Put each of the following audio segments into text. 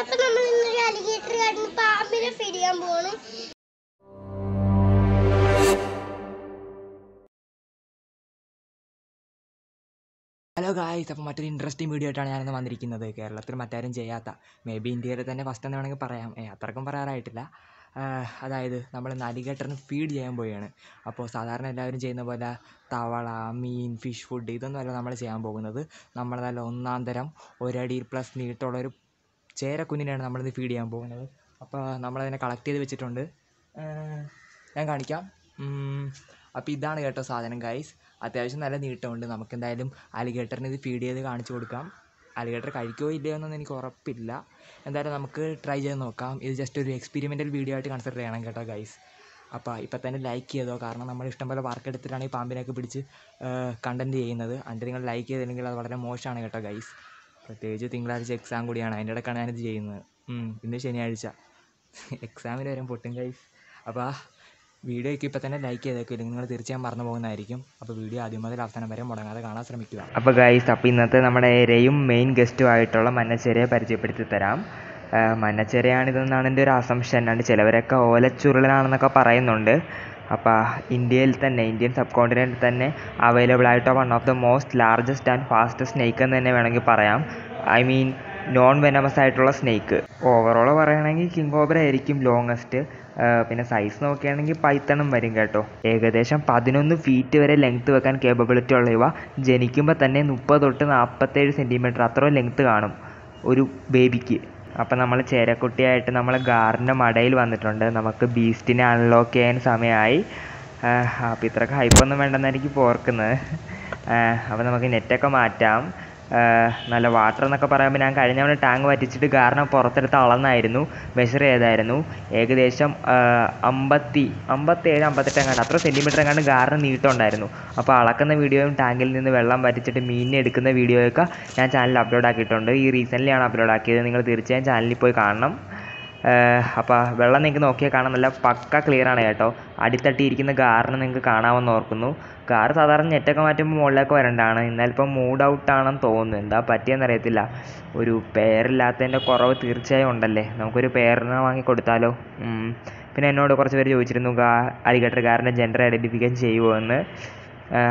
അപ്പൊ നമ്മൾ ഇന്നൊരു അലിഗേറ്റർ കാട്ടിന് പാമ്പിനെ ഫീഡ് ചെയ്യാൻ പോവാണ്. ഹലോ ഗായ്സ് അപ്പോൾ മറ്റൊരു ഇൻട്രസ്റ്റിംഗ് വീഡിയോ ആയിട്ടാണ് ഞാനിന്ന് വന്നിരിക്കുന്നത്. കേരളത്തിൽ മറ്റാരും ചെയ്യാത്ത മേ ബി ഇന്ത്യയിൽ തന്നെ ഫസ്റ്റ് എന്ന് വേണമെങ്കിൽ പറയാം. ഏ അത്രക്കും പറയാറായിട്ടില്ല. അതായത് നമ്മൾ നാലികേട്ടറിന് ഫീഡ് ചെയ്യാൻ പോവുകയാണ്. അപ്പോൾ സാധാരണ എല്ലാവരും ചെയ്യുന്ന പോലെ തവള മീൻ ഫിഷ് ഫുഡ് ഇതൊന്നുമല്ല നമ്മൾ ചെയ്യാൻ പോകുന്നത്. നമ്മളതല്ല ഒന്നാം തരം ഒരടി പ്ലസ് നീട്ടമുള്ളൊരു ചേരക്കുഞ്ഞിനെയാണ് നമ്മളിത് ഫീഡ് ചെയ്യാൻ പോകുന്നത്. അപ്പോൾ നമ്മളതിനെ കളക്ട് ചെയ്ത് വെച്ചിട്ടുണ്ട്. ഞാൻ കാണിക്കാം. അപ്പോൾ ഇതാണ് കേട്ടോ സാധനം ഗൈസ് അത്യാവശ്യം നല്ല നീട്ടമുണ്ട്. നമുക്ക് എന്തായാലും അലിഗേറ്ററിന് ഇത് ഫീഡ് ചെയ്ത് കാണിച്ചു കൊടുക്കാം. അലിഗേറ്റർ കഴിക്കുകയോ ഇല്ലയോ എന്നൊന്നും എനിക്ക് ഉറപ്പില്ല. എന്തായാലും നമുക്ക് ട്രൈ ചെയ്ത് നോക്കാം. ഇത് ജസ്റ്റ് ഒരു എക്സ്പെരിമെന്റൽ വീഡിയോ ആയിട്ട് കൺസിഡർ ചെയ്യണം കേട്ടോ ഗൈസ് അപ്പോൾ ഇപ്പം തന്നെ ലൈക്ക് ചെയ്തോ? കാരണം നമ്മൾ ഇഷ്ടംപോലെ വർക്ക് എടുത്തിട്ടാണ് ഈ പാമ്പിനെയൊക്കെ പിടിച്ച് കണ്ടന്റ് ചെയ്യുന്നത്. അതിന്റെ നിങ്ങൾ ലൈക്ക് ചെയ്തില്ലെങ്കിൽ അത് വളരെ മോശമാണ് കേട്ടോ ഗൈസ് പ്രത്യേകിച്ച് തിങ്കളാഴ്ച എക്സാം കൂടിയാണ്. അതിന്റെ ഇടയ്ക്കാണ് ഞാനിത് ചെയ്യുന്നത്. ഇന്ന് ശനിയാഴ്ച. എക്സാമിന് വരും പൊട്ടും ഗൈസ് അപ്പോൾ വീഡിയോയ്ക്ക് ഇപ്പം തന്നെ ലൈക്ക് ചെയ്തേക്കും. ഇല്ലെങ്കിൽ നിങ്ങൾ തീർച്ചയായും മറന്നു പോകുന്നതായിരിക്കും. അപ്പോൾ വീഡിയോ ആദ്യം മുതൽ അവസാനം വരെ മുടങ്ങാതെ കാണാൻ ശ്രമിക്കുക. അപ്പോൾ ഗൈസ് അപ്പോൾ ഇന്നത്തെ നമ്മുടെ ഇരയും മെയിൻ ഗസ്റ്റും ആയിട്ടുള്ള മന്നച്ചേരയെ പരിചയപ്പെടുത്തി തരാം. മന്നച്ചേരയാണിതെന്നാണ് എന്റെ ഒരു അസംഷൻ അണ്ട് ചിലവരൊക്കെ ഓലച്ചുരുളനാണെന്നൊക്കെ പറയുന്നുണ്ട്. അപ്പോൾ ഇന്ത്യയിൽ തന്നെ ഇന്ത്യൻ സബ് കോണ്ടിനെന്റിൽ തന്നെ അവൈലബിൾ ആയിട്ട് one of the most largest and fastest snake എന്ന് തന്നെ വേണമെങ്കിൽ പറയാം. ഐ മീൻ നോൺ വെനമസ് ആയിട്ടുള്ള സ്നേക്ക് ഓവറോൾ പറയുകയാണെങ്കിൽ കിങ് കോബ്ര ആയിരിക്കും ലോങ്ങസ്റ്റ് പിന്നെ സൈസ് നോക്കുകയാണെങ്കിൽ പൈത്തണും വരും കേട്ടോ. ഏകദേശം പതിനൊന്ന് ഫീറ്റ് വരെ ലെങ്ത്ത് വെക്കാൻ കേപ്പബിലിറ്റി ഉള്ള ഇവ. ജനിക്കുമ്പോൾ തന്നെ മുപ്പത് തൊട്ട് നാൽപ്പത്തേഴ് സെന്റിമീറ്റർ അത്രയും ലെങ്ത്ത് കാണും ഒരു ബേബിക്ക് അപ്പം നമ്മൾ ചേരക്കുട്ടിയായിട്ട് നമ്മൾ ഗാറിന്റെ മടയിൽ വന്നിട്ടുണ്ട്. നമുക്ക് ബീസ്റ്റിനെ അൺലോക്ക് ചെയ്യാൻ സമയമായി അപ്പം ഇത്രയൊക്കെ ഹൈപ്പൊന്നും വേണ്ടെന്നായിരിക്കും ഇപ്പോൾ ഓർക്കുന്നത് അപ്പം നമുക്ക് നെറ്റൊക്കെ മാറ്റാം. നല്ല വാട്ടർ എന്നൊക്കെ പറയുമ്പോൾ ഞാൻ കഴിഞ്ഞ തവണ ടാങ്ക് വറ്റിച്ചിട്ട് കാരണം പുറത്തെടുത്ത് അളന്നായിരുന്നു. മെഷർ ചെയ്തായിരുന്നു. ഏകദേശം അമ്പത്തി അമ്പത്തേഴ് അമ്പത്തെട്ട് എങ്ങാണ്ട് അത്ര സെന്റിമീറ്റർ എങ്ങാണ്ട് ഗാറിന് നീട്ടുണ്ടായിരുന്നു അപ്പോൾ അളക്കുന്ന വീഡിയോയും ടാങ്കിൽ നിന്ന് വെള്ളം വറ്റിച്ചിട്ട് മീനിനെ എടുക്കുന്ന വീഡിയോയൊക്കെ ഞാൻ ചാനലിൽ അപ്ലോഡ് ആക്കിയിട്ടുണ്ട്. ഈ റീസെന്റ്ലി ആണ് അപ്ലോഡ് ആക്കിയത്. നിങ്ങൾ തീർച്ചയായും ചാനലിൽ പോയി കാണണം. അപ്പോൾ വെള്ളം നിങ്ങൾക്ക് നോക്കിയാൽ കാണാൻ നല്ല പക്ക ക്ലിയർ ആണ് കേട്ടോ. അടിത്തട്ടിയിരിക്കുന്ന കാറിന് നിങ്ങൾക്ക് കാണാമെന്ന് ഓർക്കുന്നു. കാർ സാധാരണ നെറ്റൊക്കെ മാറ്റുമ്പോൾ മുകളിലേക്ക് വരേണ്ടതാണ് എന്നാൽ ഇപ്പം മൂഡ് ഔട്ട് ആണെന്ന് തോന്നുന്നു. എന്താ പറ്റിയെന്ന് അറിയത്തില്ല. ഒരു പേരില്ലാത്തതിന്റെ കുറവ് തീർച്ചയായും ഉണ്ടല്ലേ? നമുക്കൊരു പേരിനെ വാങ്ങി കൊടുത്താലോ? പിന്നെ എന്നോട് കുറച്ച് പേര് ചോദിച്ചിരുന്നു ഗാ അലിഗട്ടർ കാറിന്റെ ജെൻഡർ ഐഡന്റിഫിക്കേഷൻ ചെയ്യുമോ എന്ന്?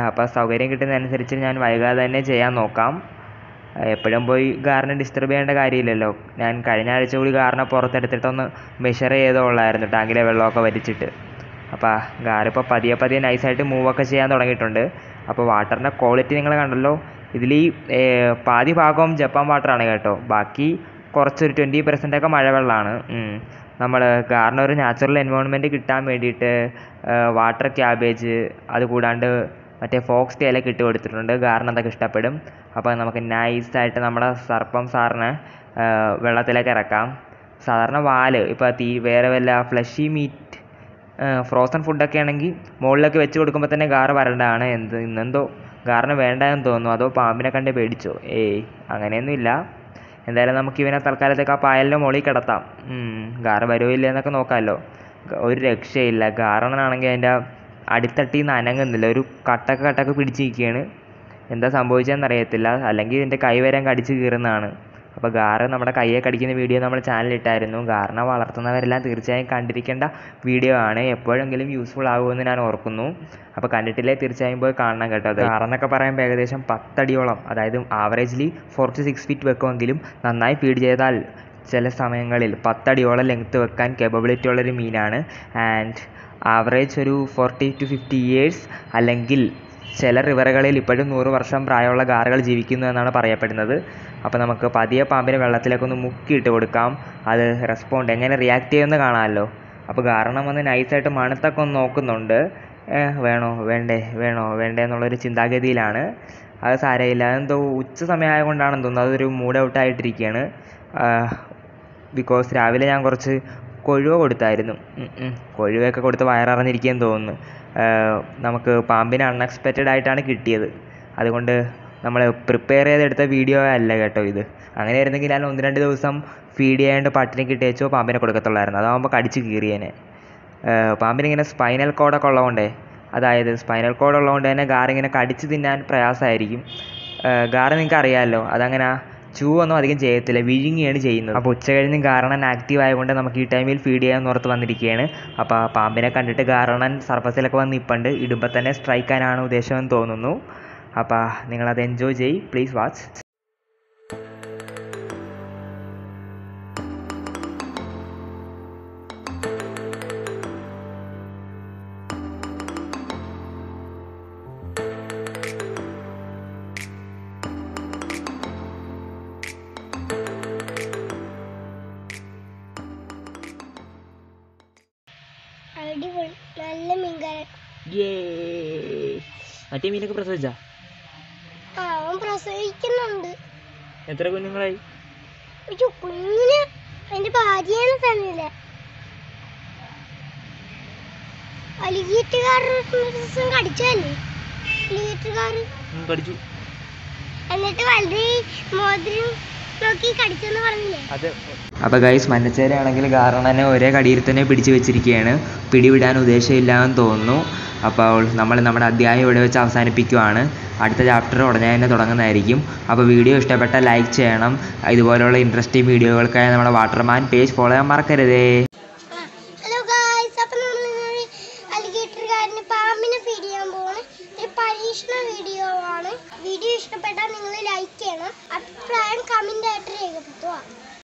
അപ്പോൾ സൗകര്യം കിട്ടുന്നതനുസരിച്ച് ഞാൻ വൈകാതെ തന്നെ ചെയ്യാൻ നോക്കാം. എപ്പോഴും പോയി ഗാറിനെ ഡിസ്റ്റർബ് ചെയ്യേണ്ട കാര്യമില്ലല്ലോ. ഞാൻ കഴിഞ്ഞ ആഴ്ച കൂടി ഗാറിനെ പുറത്തെടുത്തിട്ടൊന്ന് മെഷർ ചെയ്തോളായിരുന്നു ടാങ്കിലെ വെള്ളമൊക്കെ വലിച്ചിട്ട് അപ്പോൾ ഗാറിപ്പോൾ പതിയെ പതിയെ നൈസായിട്ട് മൂവൊക്കെ ചെയ്യാൻ തുടങ്ങിയിട്ടുണ്ട്. അപ്പോൾ വാട്ടറിന്റെ ക്വാളിറ്റി നിങ്ങൾ കണ്ടല്ലോ. ഇതിൽ ഈ പാതി ഭാഗവും ജപ്പാൻ വാട്ടറാണ് കേട്ടോ. ബാക്കി കുറച്ചൊരു ട്വന്റി പെർസെന്റ് ഒക്കെ മഴവെള്ളമാണ് നമ്മൾ ഗാറിന് ഒരു നാച്ചുറൽ എൻവയോൺമെന്റ് കിട്ടാൻ വേണ്ടിയിട്ട് വാട്ടർ ക്യാബേജ് അത് കൂടാണ്ട് മറ്റേ ഫോക്സ് ടേലൊക്കെ ഇട്ട് കൊടുത്തിട്ടുണ്ട്. കാരണം അതൊക്കെ ഇഷ്ടപ്പെടും. അപ്പോൾ നമുക്ക് നൈസായിട്ട് നമ്മുടെ സർപ്പം സാറിനെ വെള്ളത്തിലേക്ക് ഇറക്കാം. സാധാരണ വാൽ ഇപ്പോൾ തീ വേറെ വല്ല ഫ്ലഷി മീറ്റ് ഫ്രോസൺ ഫുഡൊക്കെ ആണെങ്കിൽ മുകളിലൊക്കെ വെച്ച് കൊടുക്കുമ്പോൾ തന്നെ ഗാറ് വരേണ്ടതാണ് എന്ത് ഇന്നെന്തോ ഗാറിന് വേണ്ടെന്ന് തോന്നുന്നു. അതോ പാമ്പിനെ കണ്ട് പേടിച്ചോ? ഏയ് അങ്ങനെയൊന്നുമില്ല എന്തായാലും നമുക്ക് ഇവനെ തൽക്കാലത്തേക്ക് ആ പായലിന്റെ മുകളിൽ കിടത്താം. ഗാറ് വരുമോ ഇല്ലയോ എന്നൊക്കെ നോക്കാമല്ലോ ഒരു രക്ഷയില്ല. ഗാറണനാണെങ്കിൽ അതിന്റെ അടിത്തട്ടിൽ നിന്ന് അനങ്ങുന്നില്ല. ഒരു കട്ടൊക്കെ കട്ടൊക്കെ പിടിച്ച് നിൽക്കുകയാണ്. എന്താ സംഭവിച്ചതെന്ന് അറിയത്തില്ല. അല്ലെങ്കിൽ ഇതിന്റെ കൈ വരെ കടിച്ച് കീറുന്നതാണ്. അപ്പോൾ ഗാറ് നമ്മുടെ കയ്യെ കടിക്കുന്ന വീഡിയോ നമ്മൾ ചാനലിലിട്ടായിരുന്നു ഗാറിനെ വളർത്തുന്നവരെല്ലാം തീർച്ചയായും കണ്ടിരിക്കേണ്ട വീഡിയോ ആണ്. എപ്പോഴെങ്കിലും യൂസ്ഫുൾ ആകുമെന്ന് ഞാൻ ഓർക്കുന്നു. അപ്പോൾ കണ്ടിട്ടില്ലേ? തീർച്ചയായും പോയി കാണണം കേട്ടോ ഗാറെന്നൊക്കെ പറയുമ്പോൾ ഏകദേശം പത്തടിയോളം അതായത് averagely four to six feet വെക്കുമെങ്കിലും നന്നായി ഫീഡ് ചെയ്താൽ ചില സമയങ്ങളിൽ പത്തടിയോളം ലെങ്ത്ത് വെക്കാൻ കേപ്പബിലിറ്റി ഉള്ളൊരു മീനാണ്. ആൻഡ് ആവറേജ് ഒരു ഫോർട്ടി ടു ഫിഫ്റ്റി ഇയേഴ്സ് അല്ലെങ്കിൽ ചില റിവറുകളിൽ ഇപ്പോഴും നൂറ് വർഷം പ്രായമുള്ള ഗാറുകൾ ജീവിക്കുന്നു എന്നാണ് പറയപ്പെടുന്നത്. അപ്പോൾ നമുക്ക് പതിയെ പാമ്പിനെ വെള്ളത്തിലേക്കൊന്ന് മുക്കിയിട്ട് കൊടുക്കാം. അത് റെസ്പോണ്ട് എങ്ങനെ റിയാക്ട് ചെയ്യുമെന്ന് കാണാമല്ലോ. അപ്പോൾ കാരണം ഒന്ന് നൈസായിട്ട് മണത്തൊക്കെ ഒന്ന് നോക്കുന്നുണ്ട്. വേണോ? വേണ്ടേ? വേണോ? വേണ്ടേ എന്നുള്ളൊരു ചിന്താഗതിയിലാണ്. അത് സാരമില്ല. അതെന്തോ ഉച്ച സമയമായതുകൊണ്ടാണെന്ന് തോന്നുന്നു. അതൊരു മൂഡ് ഔട്ടായിട്ടിരിക്കുകയാണ് ബിക്കോസ് രാവിലെ ഞാൻ കുറച്ച് കൊഴുവ കൊടുത്തായിരുന്നു. കൊഴുവയൊക്കെ കൊടുത്ത് വയറിറഞ്ഞിരിക്കുകയെന്ന് തോന്നുന്നു. നമുക്ക് പാമ്പിനെ അൺഎക്സ്പെക്റ്റഡ് ആയിട്ടാണ് കിട്ടിയത്. അതുകൊണ്ട് നമ്മൾ പ്രിപ്പയർ ചെയ്തെടുത്ത വീഡിയോ അല്ല കേട്ടോ ഇത്. അങ്ങനെ ആയിരുന്നെങ്കിൽ ഞാൻ ഒന്ന് രണ്ട് ദിവസം ഫീഡ് ചെയ്യാണ്ട് പട്ടിണിക്ക് കിട്ടിയച്ചോ പാമ്പിനെ കൊടുക്കത്തുള്ളായിരുന്നു. അതാകുമ്പോൾ കടിച്ച് കീറിയേനെ. പാമ്പിനിങ്ങനെ സ്പൈനൽ കോഡൊക്കെ ഉള്ളതുകൊണ്ടേ അതായത് സ്പൈനൽ കോഡ് ഉള്ളതുകൊണ്ട് തന്നെ ഗാറിങ്ങനെ കടിച്ച് തിന്നാൻ പ്രയാസമായിരിക്കും. ഗാറ് നിങ്ങൾക്ക് അറിയാമല്ലോ അതങ്ങനെ ചൂ ഒന്നും അധികം ചെയ്യത്തില്ല വിഴുങ്ങിയാണ് ചെയ്യുന്നത്. അപ്പോൾ ഉച്ച കഴിഞ്ഞ് ഗാർണൻ ആക്റ്റീവ് ആയതുകൊണ്ട് നമുക്ക് ഈ ടൈമിൽ ഫീഡ് ചെയ്യാൻ ഓർത്ത് വന്നിരിക്കുകയാണ്. അപ്പോൾ പാമ്പിനെ കണ്ടിട്ട് ഗാർണൻ സർഫസിലൊക്കെ വന്ന് നിൽപ്പുണ്ട് ഇടുമ്പോൾ തന്നെ സ്ട്രൈക്കാനാണ് ഉദ്ദേശമെന്ന് തോന്നുന്നു. അപ്പോൾ നിങ്ങളത് എൻജോയ് ചെയ്യ്. പ്ലീസ് വാച്ച് മറ്റേ മീനൊക്കെ പ്രസവിച്ചാ? ആ, അവൻ പ്രസവിക്കുന്നുണ്ട്. എത്ര കുഞ്ഞുങ്ങളായി? ഒരു കുഞ്ഞിന് അതിന്റെ ഭാര്യയാണ് തന്നില്ല കടിച്ചല്ലേ കടിച്ചു. എന്നിട്ട് വളരെ മോതിരം നോക്കി കടിച്ചെന്ന് പറഞ്ഞില്ലേ? അത്. അപ്പോൾ ഗൈസ് മന്നച്ചേരയാണെങ്കിൽ ഗാർണനെ ഒരേ കടിയിൽ തന്നെ പിടിച്ചു വെച്ചിരിക്കുകയാണ്. പിടിവിടാൻ ഉദ്ദേശമില്ല എന്ന് തോന്നുന്നു. അപ്പോൾ നമ്മൾ നമ്മുടെ അധ്യായം ഇവിടെ വെച്ച് അവസാനിപ്പിക്കുവാണ്. അടുത്ത ചാപ്റ്റർ ഉടനെ തന്നെ തുടങ്ങുന്നതായിരിക്കും. അപ്പോൾ വീഡിയോ ഇഷ്ടപ്പെട്ട ലൈക്ക് ചെയ്യണം. ഇതുപോലെയുള്ള ഇൻട്രസ്റ്റിംഗ് വീഡിയോകൾക്കായി നമ്മുടെ വാട്ടർമാൻ പേജ് ഫോളോ ചെയ്യാൻ മറക്കരുതേ. വീഡിയോ ആണ്. വീഡിയോ ഇഷ്ടപ്പെട്ടാൽ നിങ്ങൾ ലൈക്ക് ചെയ്യണം. അഭിപ്രായം കമന്റ് ആയിട്ട് രേഖപ്പെടുത്തുക.